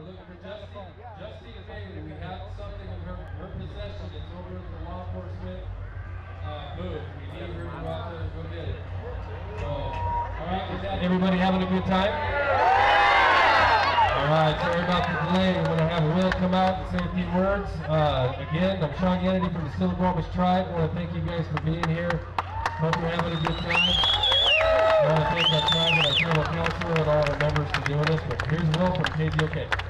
We're looking for Justine, Justine Bailey. We have something in her, her possession. It's over at the law enforcement uh, booth. We need her to go out there and go get it. So, all right, with that, everybody having a good time? All right, sorry about the delay. We're going to have Will come out and say a few words. Uh, again, I'm Sean Kennedy from the Stillaguamish Tribe. I want to thank you guys for being here. Hope you're having a good time. I want to thank our tribe and our tribal council and all our members for doing this. But here's Will from KZOK.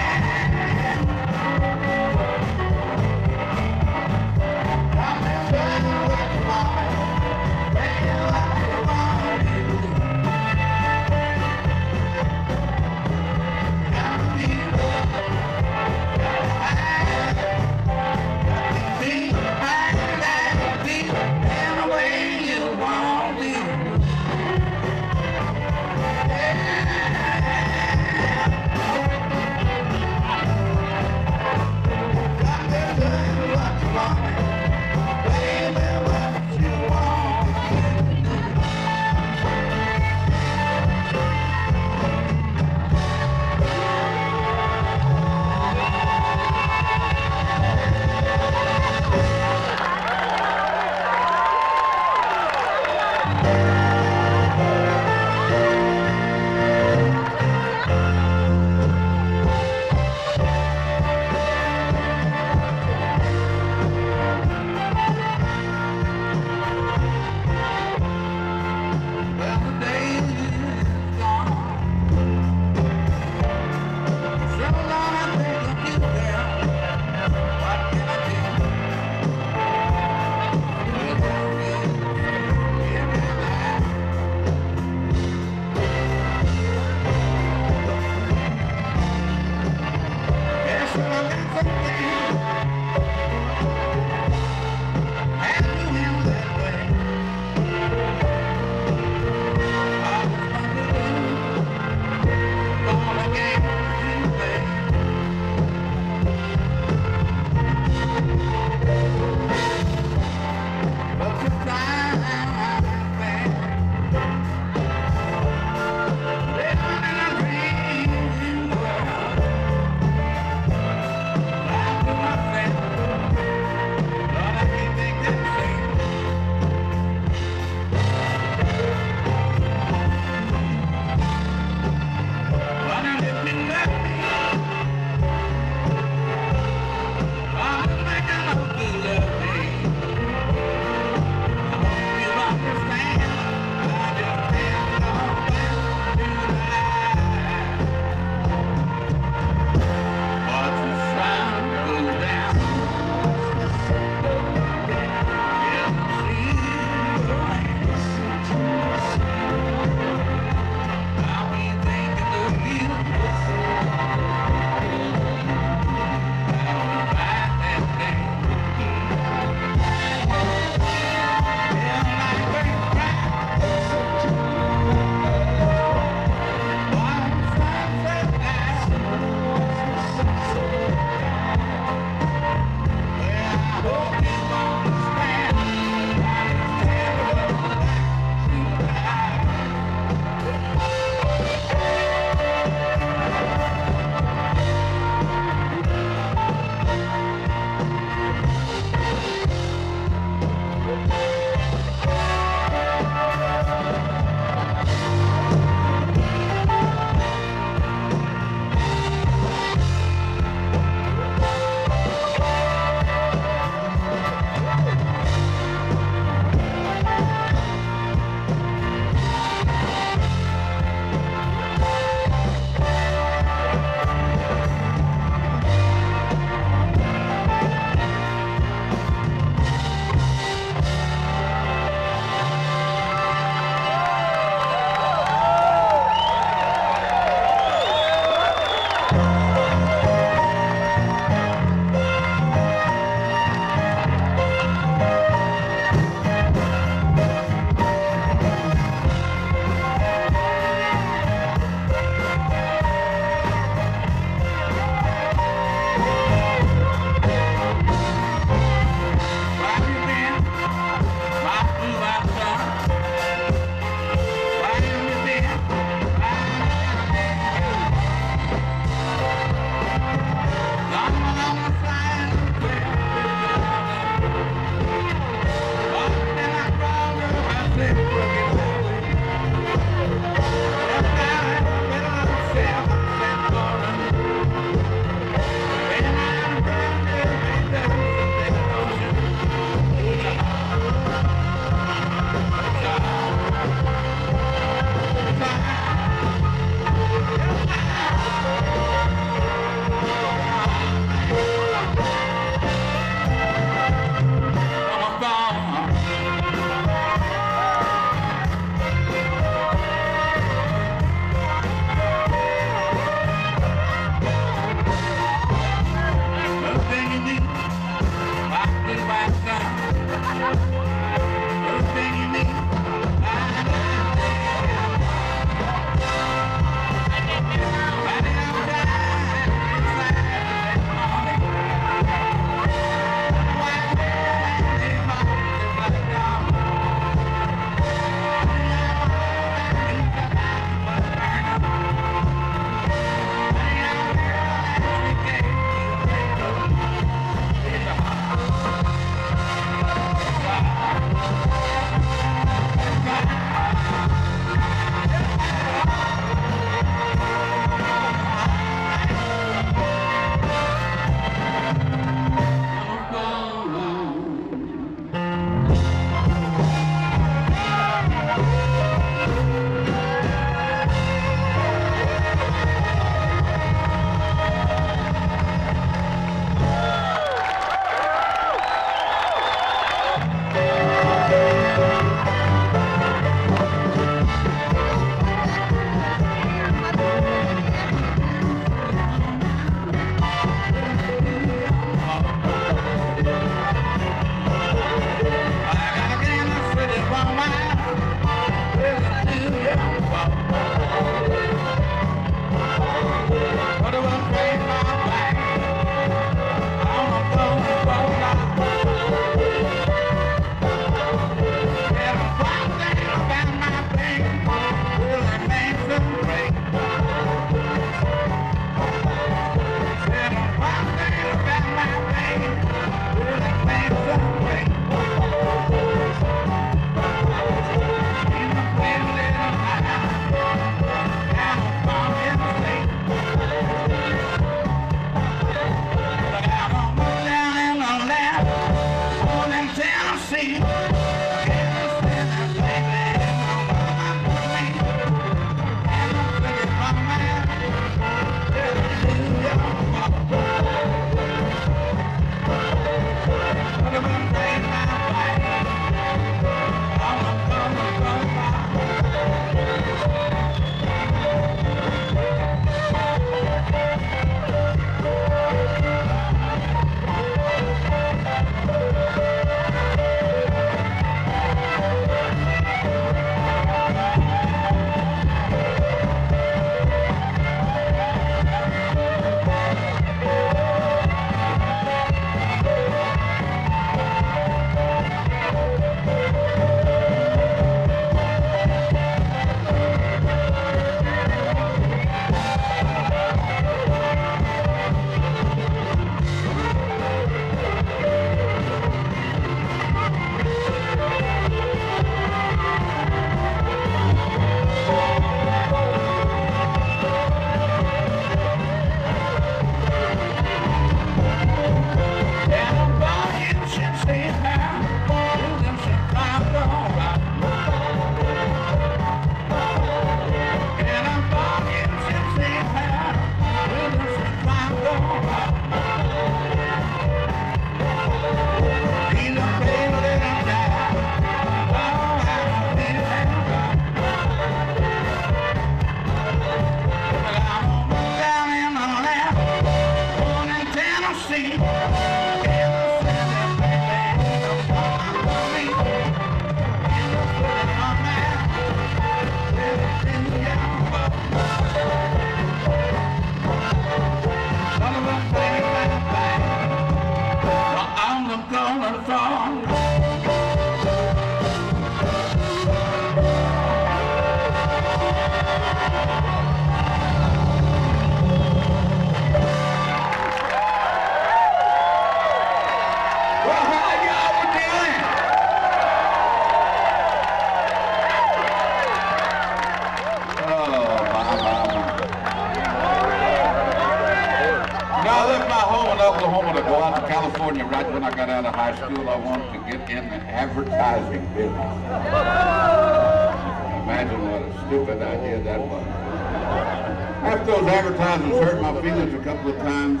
Advertisements hurt my feelings a couple of times,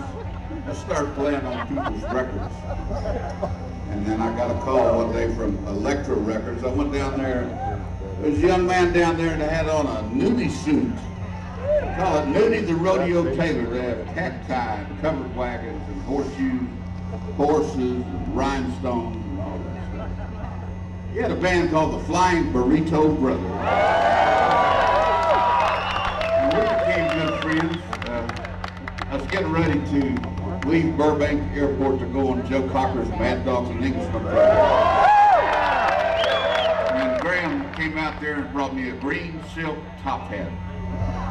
I started playing on people's records. And then I got a call one day from Elektra Records. I went down there. There was a young man down there that had on a nudie suit. Call it Nudie the Rodeo Tailor. They have cacti and covered wagons and horseshoes, horses and rhinestones and all that stuff. He had a band called the Flying Burrito Brothers. Uh, I was getting ready to leave Burbank Airport to go on Joe Cocker's Mad Dogs and Englishmen project. And Gram came out there and brought me a green silk top hat.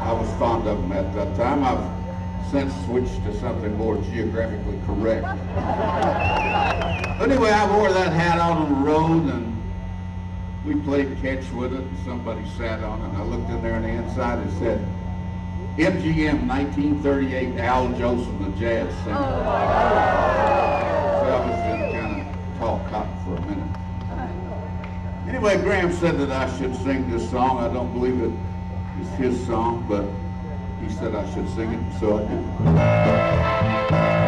I was fond of them at that time. I've since switched to something more geographically correct. anyway, I wore that hat out on the road and we played catch with it and somebody sat on it and I looked in there on the inside and said, MGM 1938 Al Jolson, the jazz singer. Oh, so I was in kind of talk cotton for a minute. Anyway, Gram said that I should sing this song. I don't believe it is his song, but he said I should sing it, so I